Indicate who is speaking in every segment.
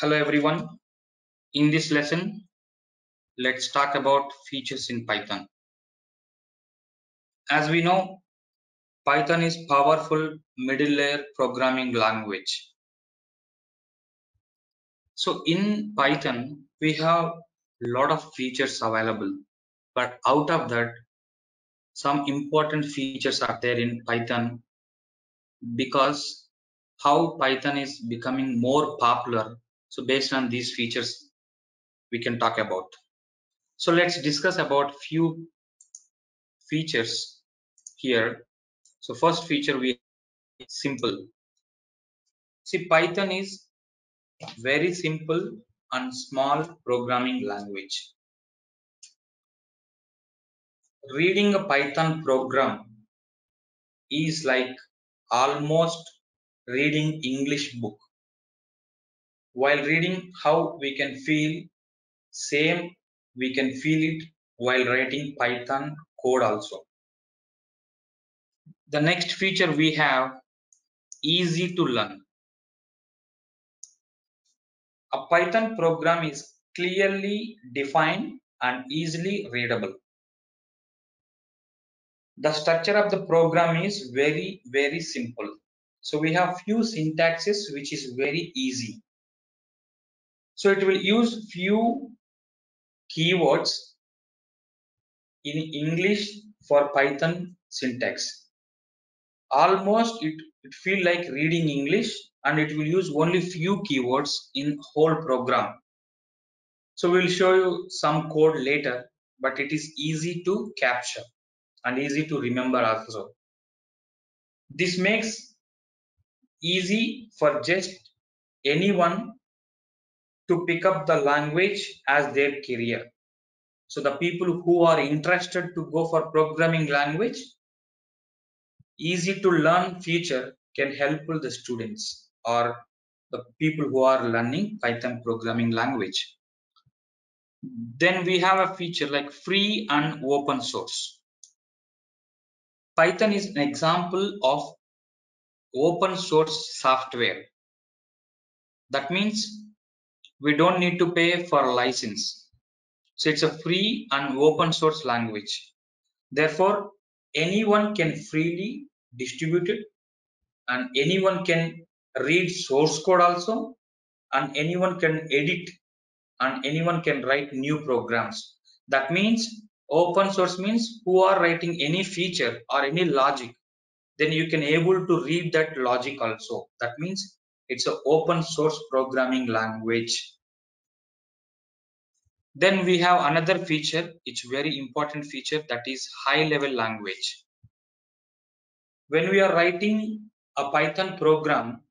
Speaker 1: Hello everyone. In this lesson, let's talk about features in Python. As we know, Python is powerful middle layer programming language. So in Python, we have a lot of features available, but out of that, some important features are there in Python because how Python is becoming more popular. So based on these features, we can talk about. So let's discuss about few features here. So first feature we simple. See Python is very simple and small programming language. Reading a Python program is like almost reading English book. While reading how we can feel same we can feel it while writing Python code also. The next feature we have easy to learn. A Python program is clearly defined and easily readable. The structure of the program is very, very simple. So we have few syntaxes which is very easy. So it will use few keywords in English for Python syntax. Almost it, it feel like reading English and it will use only few keywords in whole program. So we'll show you some code later, but it is easy to capture and easy to remember also. This makes easy for just anyone to pick up the language as their career. So the people who are interested to go for programming language, easy to learn feature can help the students or the people who are learning Python programming language. Then we have a feature like free and open source. Python is an example of open source software. That means we don't need to pay for license. So it's a free and open source language. Therefore, anyone can freely distribute it and anyone can read source code also and anyone can edit and anyone can write new programs. That means open source means who are writing any feature or any logic, then you can able to read that logic also. That means it's an open source programming language. Then we have another feature, it's very important feature that is high level language. When we are writing a Python program,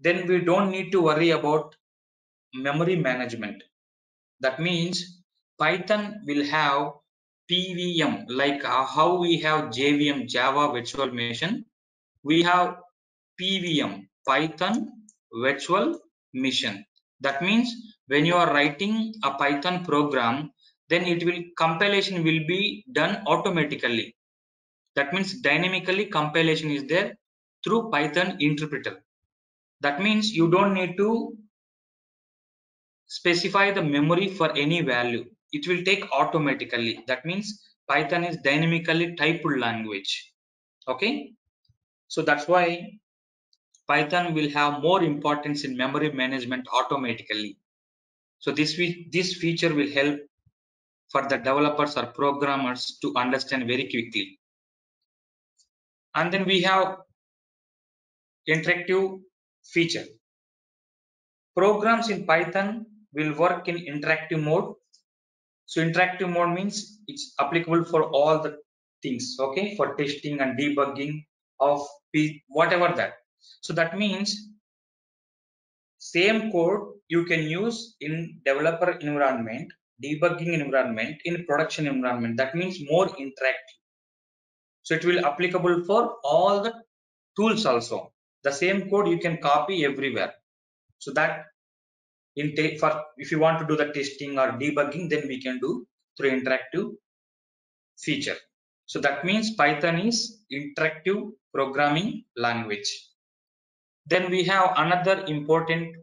Speaker 1: then we don't need to worry about memory management. That means Python will have PVM like uh, how we have JVM Java Virtual Machine. We have PVM Python Virtual Machine. That means when you are writing a Python program, then it will compilation will be done automatically. That means dynamically compilation is there through Python interpreter. That means you don't need to specify the memory for any value. It will take automatically. That means Python is dynamically typed language. Okay. So that's why Python will have more importance in memory management automatically. So this, this feature will help for the developers or programmers to understand very quickly. And then we have interactive feature. Programs in Python will work in interactive mode. So interactive mode means it's applicable for all the things, okay, for testing and debugging of whatever that. So that means same code you can use in developer environment, debugging environment, in production environment. That means more interactive. So it will applicable for all the tools also. The same code you can copy everywhere. So that in for if you want to do the testing or debugging, then we can do through interactive feature. So that means Python is interactive programming language. Then we have another important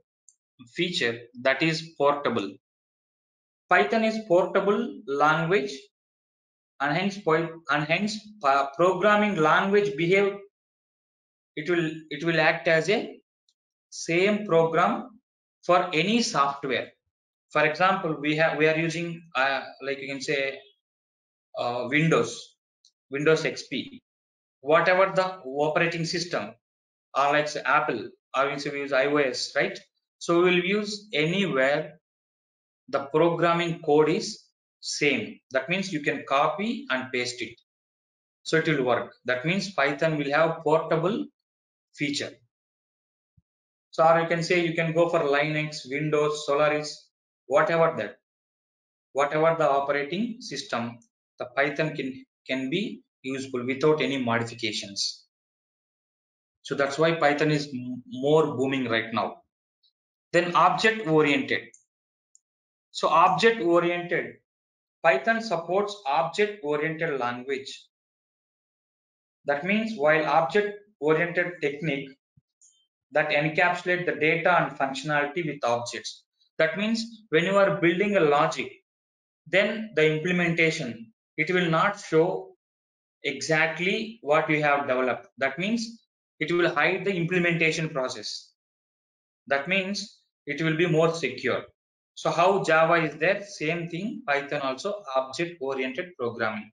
Speaker 1: feature that is portable. Python is portable language and hence and hence uh, programming language behave it will it will act as a same program for any software for example we have we are using uh, like you can say uh, windows windows xp whatever the operating system or like say apple or we use ios right? So we will use anywhere the programming code is same. That means you can copy and paste it. So it will work. That means python will have portable feature. So or you can say you can go for linux windows solaris whatever that whatever the operating system the python can can be useful without any modifications so that's why python is more booming right now then object oriented so object oriented python supports object oriented language that means while object oriented technique that encapsulate the data and functionality with objects. That means when you are building a logic, then the implementation, it will not show exactly what you have developed. That means it will hide the implementation process. That means it will be more secure. So how Java is there, same thing, Python also object oriented programming.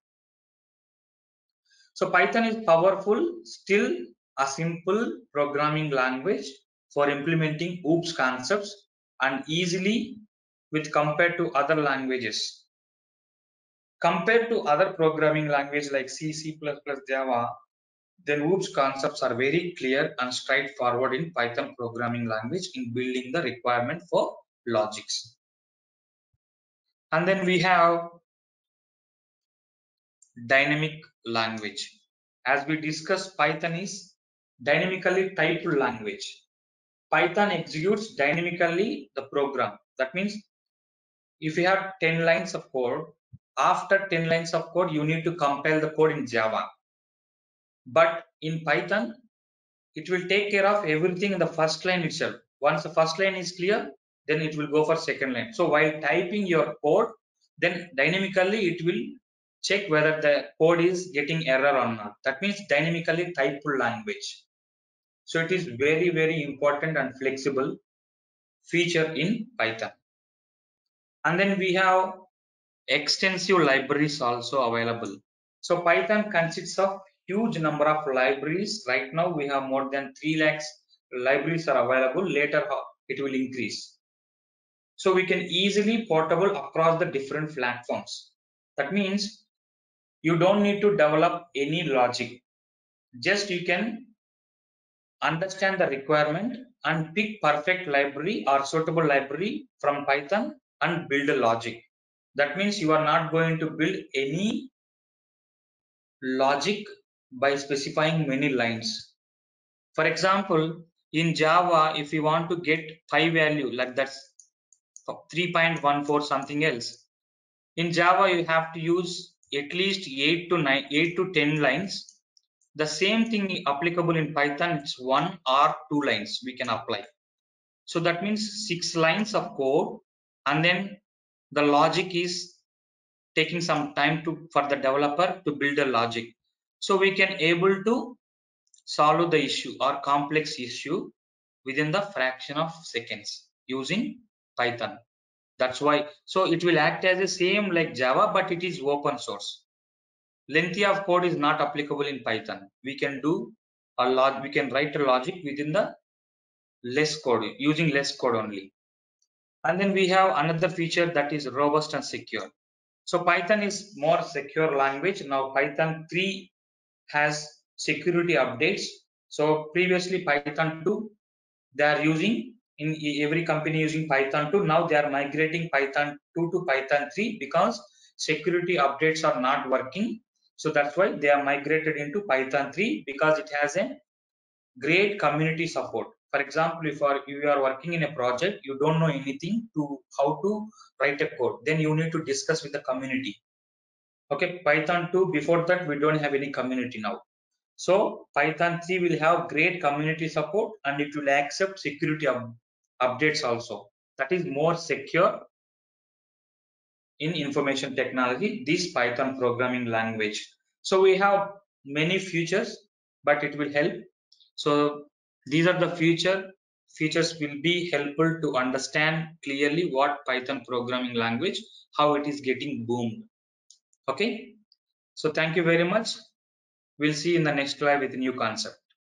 Speaker 1: So Python is powerful, still a simple programming language for implementing OOPS concepts and easily with compared to other languages. Compared to other programming languages like C, C++, Java, then OOPS concepts are very clear and straightforward in Python programming language in building the requirement for logics. And then we have dynamic language. As we discussed, Python is dynamically typed language. Python executes dynamically the program. That means if you have 10 lines of code, after 10 lines of code, you need to compile the code in Java. But in Python, it will take care of everything in the first line itself. Once the first line is clear, then it will go for second line. So while typing your code, then dynamically it will check whether the code is getting error or not. That means dynamically typed language. So it is very, very important and flexible feature in Python. And then we have extensive libraries also available. So Python consists of huge number of libraries. Right now we have more than 3 lakhs libraries are available. Later it will increase. So we can easily portable across the different platforms. That means you don't need to develop any logic. Just you can understand the requirement and pick perfect library or suitable library from Python and build a logic. That means you are not going to build any logic by specifying many lines. For example, in Java, if you want to get pi value like that's 3.14 something else, in Java you have to use at least 8 to 9, 8 to 10 lines. The same thing applicable in python it's one or two lines we can apply. So that means six lines of code and then the logic is taking some time to for the developer to build a logic so we can able to solve the issue or complex issue within the fraction of seconds using python. That's why so it will act as the same like java but it is open source. Lengthy of code is not applicable in python. We can do a lot we can write a logic within the less code using less code only. And then we have another feature that is robust and secure. So python is more secure language. Now python 3 has security updates so previously python 2 they are using in every company using python 2 now they are migrating python 2 to python 3 because security updates are not working so that's why they are migrated into Python 3 because it has a great community support. For example, if you are working in a project, you don't know anything to how to write a code, then you need to discuss with the community. Okay, Python 2, before that, we don't have any community now. So Python 3 will have great community support and it will accept security updates also. That is more secure in information technology this python programming language. So we have many features but it will help. So these are the future features will be helpful to understand clearly what python programming language how it is getting boomed okay? So thank you very much. We'll see you in the next live with a new concept